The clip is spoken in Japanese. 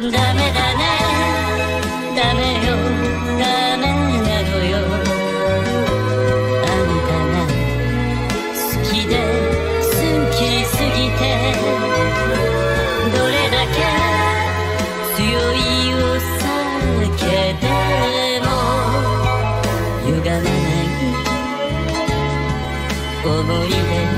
ダメだねダメよダメなのよあんたが好きで好きす。ぎてどれだけ強いお酒でも歪まない思い出